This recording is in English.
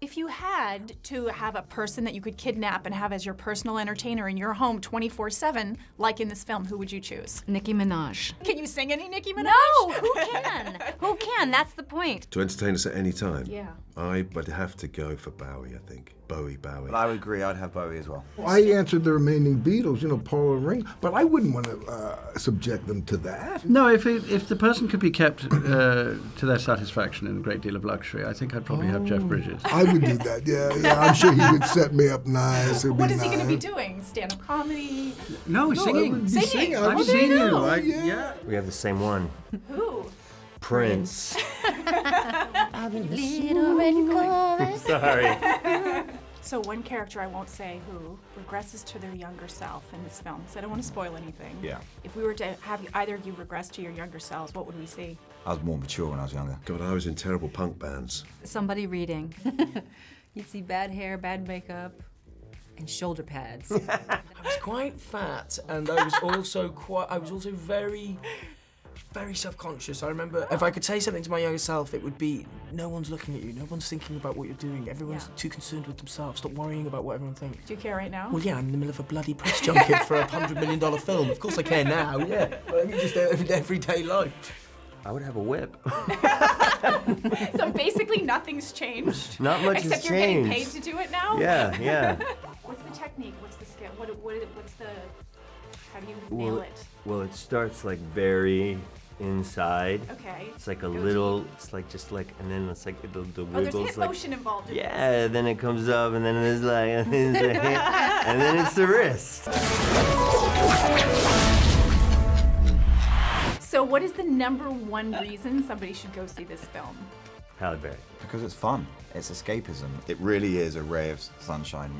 If you had to have a person that you could kidnap and have as your personal entertainer in your home 24 7, like in this film, who would you choose? Nicki Minaj. Can you sing any Nicki Minaj? No, who can? who can? That's the point. To entertain us at any time? Yeah. I would have to go for Bowie, I think. Bowie, Bowie. But I would agree, I'd have Bowie as well. I answered the remaining Beatles, you know, Paul and Ringo, but I wouldn't want to uh, subject them to that. No, if it, if the person could be kept uh, to their satisfaction in a great deal of luxury, I think I'd probably have Jeff Bridges. I would do that, yeah, yeah. I'm sure he would set me up nice. It'd What be is he going to be doing? Stand up comedy? No, No, singing. would be Singing. singing. I Oh, I've would seen you you. I, yeah. yeah. We have the same one. Who? Prince. Little red Sorry. So, one character I won't say who regresses to their younger self in this film, so I don't want to spoil anything. Yeah. If we were to have either of you regress to your younger selves, what would we see? I was more mature when I was younger. God, I was in terrible punk bands. Somebody reading. You'd see bad hair, bad makeup, and shoulder pads. I was quite fat, and I was also quite. I was also very, very self-conscious. I remember if I could say something to my younger self, it would be: no one's looking at you, no one's thinking about what you're doing. Everyone's Yeah. too concerned with themselves. Stop worrying about what everyone thinks. Do you care right now? Well, yeah, I'm in the middle of a bloody press junket for a hundred million dollar film. Of course I care now. Yeah, but I mean just every, everyday life. I would have a whip. so basically, nothing's changed. Not much Except you're getting paid changed. to do it now. Yeah, yeah. What's the technique? What's the skill? What, what, what's the? How do you nail Well, it? well, it starts like very inside. Okay. It's like a Go little, it's like just like, and then it's like the, the wiggles. Oh, there's hip like. motion involved in Yeah, then it comes up, and then it's like, and then it's, the hand, and then it's the wrist what is the number one reason somebody should go see this film? Halle Berry. Because it's fun. It's escapism. It really is a ray of sunshine.